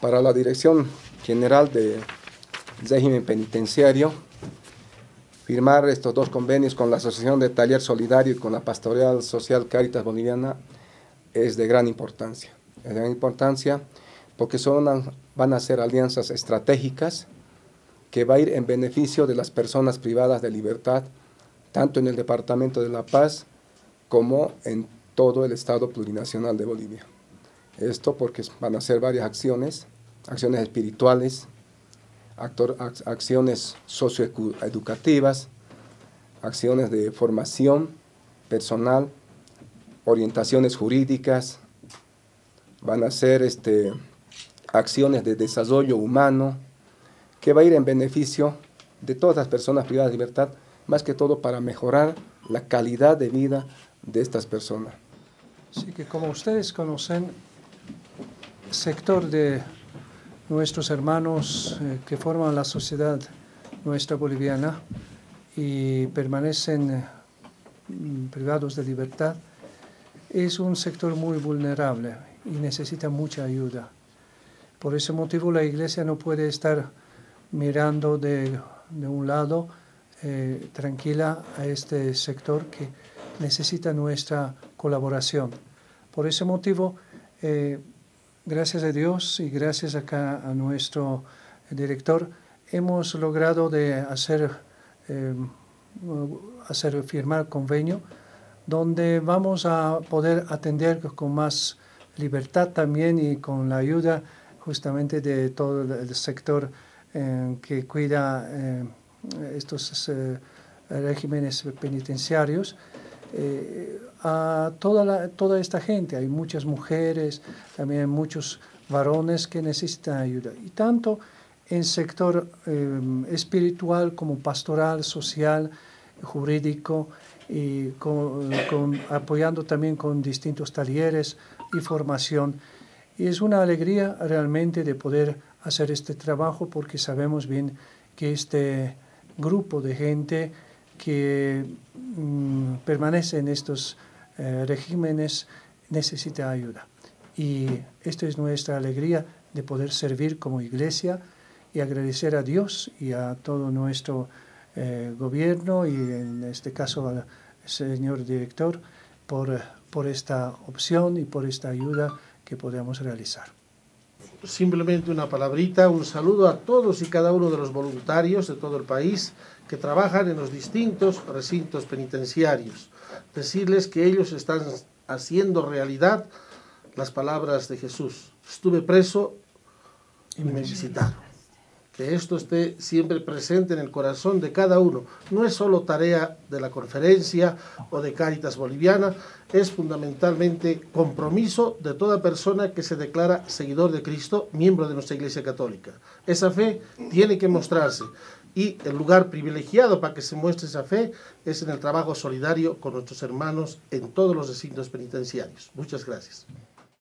para la Dirección General de Régimen Penitenciario, firmar estos dos convenios con la Asociación de Taller Solidario y con la Pastoral Social Caritas Boliviana es de gran importancia. Es de gran importancia porque son, van a ser alianzas estratégicas que va a ir en beneficio de las personas privadas de libertad, tanto en el Departamento de La Paz como en todo el Estado plurinacional de Bolivia. Esto porque van a ser varias acciones, acciones espirituales, acciones socioeducativas, acciones de formación personal, orientaciones jurídicas, van a ser este, acciones de desarrollo humano, que va a ir en beneficio de todas las personas privadas de libertad, más que todo para mejorar la calidad de vida de estas personas. Sí, que como ustedes conocen, sector de nuestros hermanos eh, que forman la sociedad nuestra boliviana y permanecen mm, privados de libertad, es un sector muy vulnerable y necesita mucha ayuda. Por ese motivo la iglesia no puede estar mirando de, un lado eh, tranquila a este sector que necesita nuestra colaboración. Por ese motivo, eh, gracias a Dios y gracias acá a nuestro director, hemos logrado de hacer, eh, hacer firmar convenio donde vamos a poder atender con más libertad también y con la ayuda justamente de todo el sector eh, que cuida eh, estos eh, regímenes penitenciarios. A toda, toda esta gente, hay muchas mujeres, también muchos varones que necesitan ayuda. Y tanto en sector espiritual como pastoral, social, jurídico, y apoyando también con distintos talleres y formación. Y es una alegría realmente de poder hacer este trabajo porque sabemos bien que este grupo de gente que mm, permanece en estos eh, regímenes necesita ayuda. Y esta es nuestra alegría de poder servir como iglesia y agradecer a Dios y a todo nuestro eh, gobierno y en este caso al señor director por, por esta opción y por esta ayuda que podemos realizar. Simplemente una palabrita, un saludo a todos y cada uno de los voluntarios de todo el país que trabajan en los distintos recintos penitenciarios. Decirles que ellos están haciendo realidad las palabras de Jesús. Estuve preso y me visitaron que esto esté siempre presente en el corazón de cada uno. No es solo tarea de la conferencia o de Cáritas Boliviana, es fundamentalmente compromiso de toda persona que se declara seguidor de Cristo, miembro de nuestra Iglesia Católica. Esa fe tiene que mostrarse y el lugar privilegiado para que se muestre esa fe es en el trabajo solidario con nuestros hermanos en todos los recintos penitenciarios. Muchas gracias.